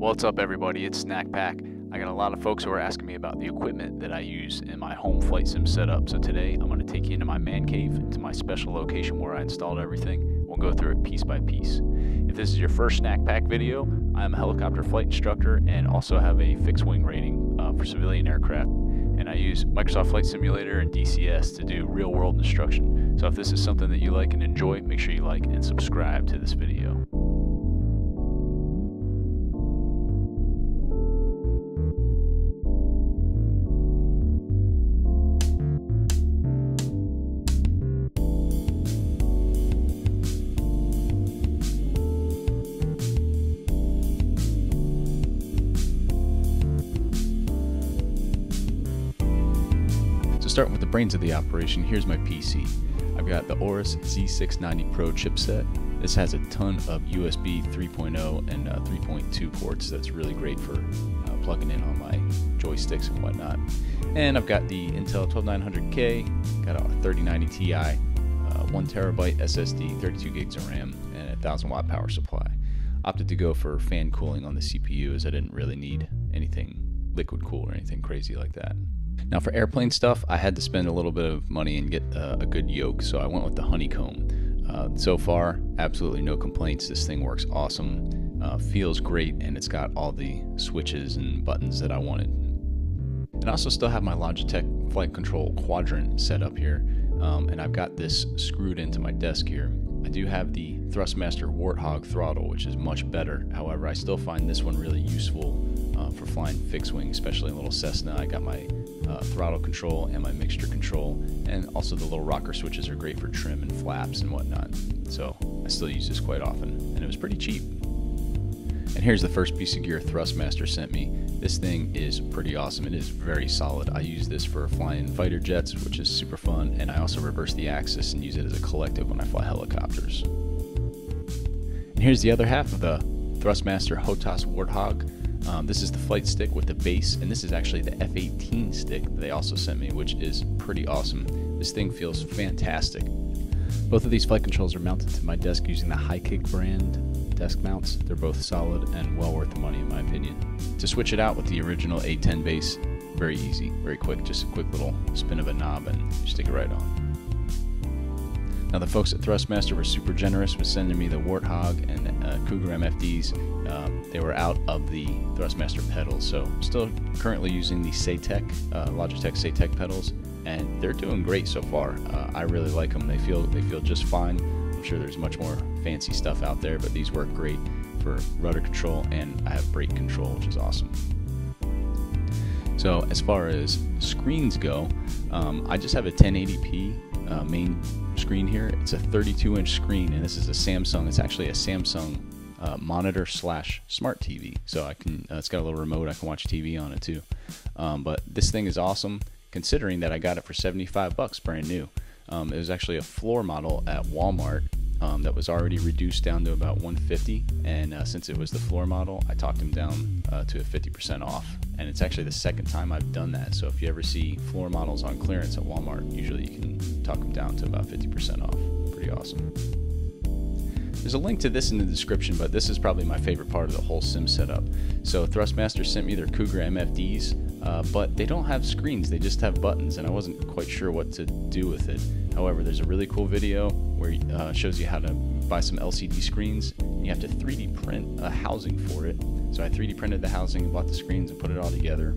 What's up, everybody? It's Snak Pak. I got a lot of folks who are asking me about the equipment that I use in my home flight sim setup. So today I'm going to take you into my man cave, to my special location where I installed everything. We'll go through it piece by piece. If this is your first Snak Pak video, I am a helicopter flight instructor and also have a fixed wing rating uh, for civilian aircraft. And I use Microsoft Flight Simulator and DCS to do real world instruction. So if this is something that you like and enjoy, make sure you like and subscribe to this video. Starting with the brains of the operation, here's my PC. I've got the Aorus Z690 Pro chipset. This has a ton of USB 3.0 and uh, 3.2 ports that's really great for uh, plugging in on my joysticks and whatnot. And I've got the Intel 12900K, got a 3090 Ti, uh, 1 terabyte SSD, 32 gigs of RAM, and a 1000 watt power supply. Opted to go for fan cooling on the CPU as I didn't really need anything liquid cool or anything crazy like that. Now for airplane stuff, I had to spend a little bit of money and get uh, a good yoke, so I went with the honeycomb. Uh, so far, absolutely no complaints. This thing works awesome, uh, feels great, and it's got all the switches and buttons that I wanted. And I also still have my Logitech flight control quadrant set up here, um, and I've got this screwed into my desk here. I do have the Thrustmaster Warthog throttle, which is much better. However, I still find this one really useful uh, for flying fixed wing, especially in little Cessna. I got my uh, throttle control and my mixture control, and also the little rocker switches are great for trim and flaps and whatnot. So I still use this quite often, and it was pretty cheap. And here's the first piece of gear Thrustmaster sent me. This thing is pretty awesome. It is very solid. I use this for flying fighter jets, which is super fun, and I also reverse the axis and use it as a collective when I fly helicopters. And here's the other half of the Thrustmaster HOTAS Warthog. Um, this is the flight stick with the base, and this is actually the F-18 stick they also sent me, which is pretty awesome. This thing feels fantastic. Both of these flight controls are mounted to my desk using the Hikig brand desk mounts. They're both solid and well worth the money in my opinion. To switch it out with the original A10 base, very easy, very quick, just a quick little spin of a knob and stick it right on. Now the folks at Thrustmaster were super generous with sending me the Warthog and uh, Cougar MFDs. Um, they were out of the Thrustmaster pedals, so I'm still currently using the Saitek, uh, Logitech Saitek pedals, and they're doing great so far. Uh, I really like them. They feel they feel just fine. I'm sure there's much more fancy stuff out there, but these work great for rudder control, and I have brake control, which is awesome. So as far as screens go, um, I just have a 1080p uh, main screen here. It's a 32 inch screen and this is a Samsung. It's actually a Samsung uh, monitor slash smart TV. So I can, uh, it's got a little remote. I can watch TV on it too. Um, but this thing is awesome considering that I got it for 75 bucks brand new. Um, it was actually a floor model at Walmart um, that was already reduced down to about 150 and uh, since it was the floor model I talked him down uh, to a 50% off. And it's actually the second time I've done that. So if you ever see floor models on clearance at Walmart usually you can talk them down to about 50% off. Pretty awesome. There's a link to this in the description, but this is probably my favorite part of the whole sim setup. So Thrustmaster sent me their Cougar MFDs, uh, but they don't have screens, they just have buttons, and I wasn't quite sure what to do with it. However, there's a really cool video where it uh, shows you how to buy some LCD screens, and you have to 3D print a housing for it. So I 3D printed the housing and bought the screens and put it all together.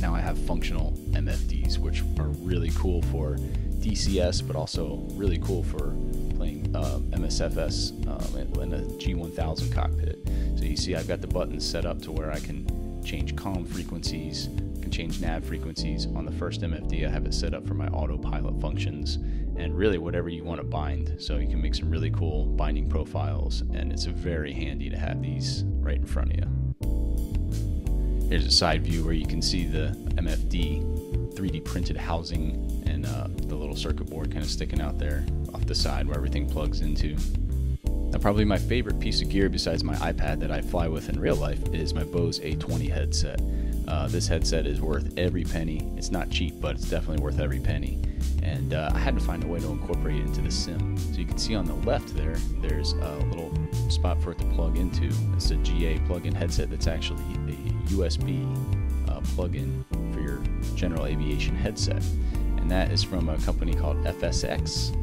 Now I have functional MFDs, which are really cool for DCS, but also really cool for playing uh, MSFS um, in, a G1000 cockpit. So you see I've got the buttons set up to where I can change comm frequencies, can change nav frequencies. On the first MFD I have it set up for my autopilot functions and really whatever you want to bind. So you can make some really cool binding profiles and it's very handy to have these right in front of you. Here's a side view where you can see the MFD 3D printed housing and uh, the little circuit board kind of sticking out there off the side where everything plugs into. Now, probably my favorite piece of gear besides my iPad that I fly with in real life is my Bose A20 headset. Uh, this headset is worth every penny. It's not cheap, but it's definitely worth every penny. And uh, I had to find a way to incorporate it into the sim. So you can see on the left there, there's a little spot for it to plug into. It's a GA plug-in headset that's actually a USB uh, plug-in for your general aviation headset. And that is from a company called FSX.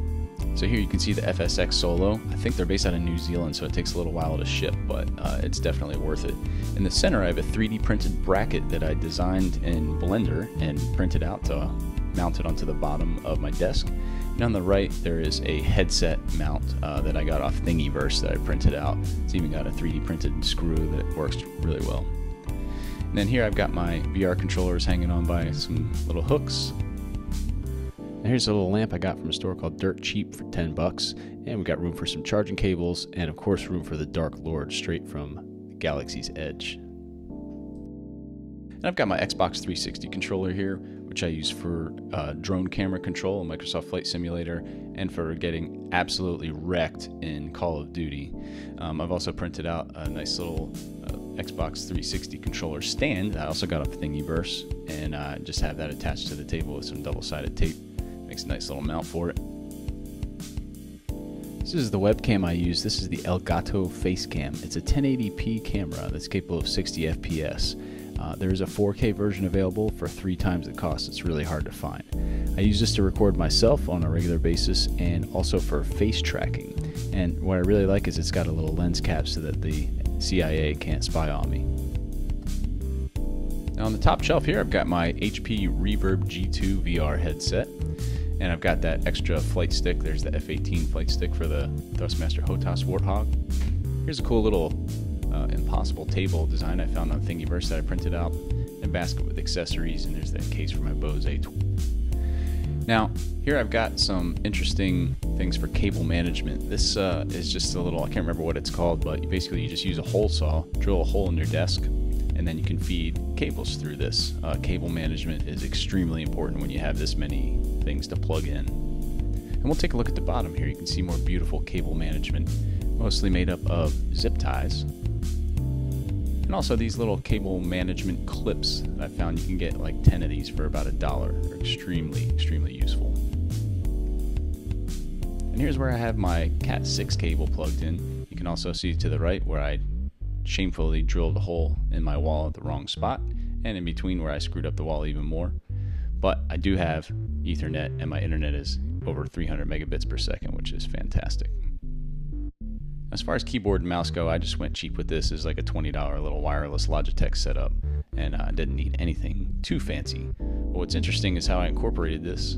So here you can see the FSX Solo. I think they're based out of New Zealand, so it takes a little while to ship, but uh, it's definitely worth it. In the center, I have a 3D printed bracket that I designed in Blender and printed out to mount it onto the bottom of my desk. And on the right, there is a headset mount uh, that I got off Thingiverse that I printed out. It's even got a 3D printed screw that works really well. And then here I've got my VR controllers hanging on by some little hooks and here's a little lamp I got from a store called Dirt Cheap for 10 bucks. And we got room for some charging cables and of course room for the Dark Lord straight from Galaxy's Edge. And I've got my Xbox 360 controller here, which I use for uh, drone camera control in Microsoft Flight Simulator and for getting absolutely wrecked in Call of Duty. Um, I've also printed out a nice little uh, Xbox 360 controller stand. I also got a Thingiverse and uh, just have that attached to the table with some double-sided tape. Makes a nice little mount for it. This is the webcam I use. This is the Elgato Facecam. It's a 1080p camera that's capable of 60 FPS. Uh, there is a 4K version available for three times the cost. It's really hard to find. I use this to record myself on a regular basis and also for face tracking. And what I really like is it's got a little lens cap so that the CIA can't spy on me. Now on the top shelf here, I've got my HP Reverb G2 VR headset and I've got that extra flight stick. There's the F-18 flight stick for the Thrustmaster HOTAS Warthog. Here's a cool little uh, impossible table design I found on Thingiverse that I printed out. A basket with accessories, and there's that case for my Bose A12. Now, here I've got some interesting things for cable management. This uh, is just a little, I can't remember what it's called, but basically you just use a hole saw, drill a hole in your desk, and then you can feed cables through this. Uh, cable management is extremely important when you have this many things to plug in. And we'll take a look at the bottom here. You can see more beautiful cable management, mostly made up of zip ties. And also these little cable management clips that I found you can get like 10 of these for about a dollar. They're extremely, extremely useful. And here's where I have my Cat 6 cable plugged in. You can also see to the right where I shamefully drilled a hole in my wall at the wrong spot, and in between where I screwed up the wall even more. But I do have Ethernet, and my internet is over 300 megabits per second, which is fantastic. As far as keyboard and mouse go, I just went cheap with this as like a $20 little wireless Logitech setup, and I uh, didn't need anything too fancy. But what's interesting is how I incorporated this.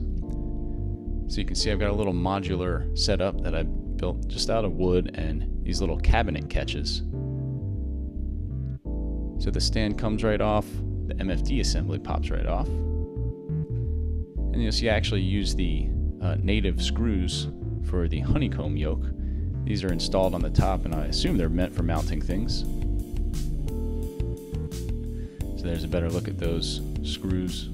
So you can see I've got a little modular setup that I built just out of wood and these little cabinet catches so the stand comes right off, the MFD assembly pops right off. And you'll see I actually use the uh, native screws for the honeycomb yoke. These are installed on the top and I assume they're meant for mounting things. So there's a better look at those screws.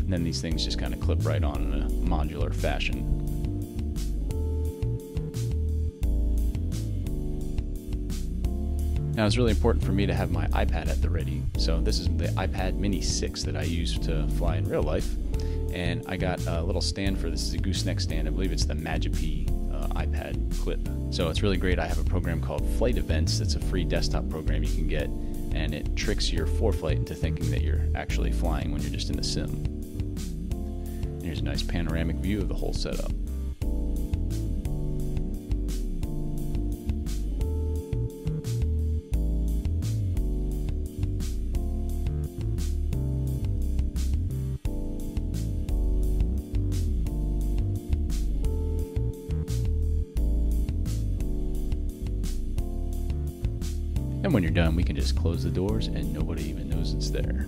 And then these things just kind of clip right on in a modular fashion. Now it's really important for me to have my iPad at the ready. So this is the iPad Mini 6 that I use to fly in real life. And I got a little stand for this is a gooseneck stand. I believe it's the Magipy uh, iPad clip. So it's really great. I have a program called Flight Events. That's a free desktop program you can get, and it tricks your ForeFlight into thinking that you're actually flying when you're just in the sim. And here's a nice panoramic view of the whole setup. And when you're done, we can just close the doors and nobody even knows it's there.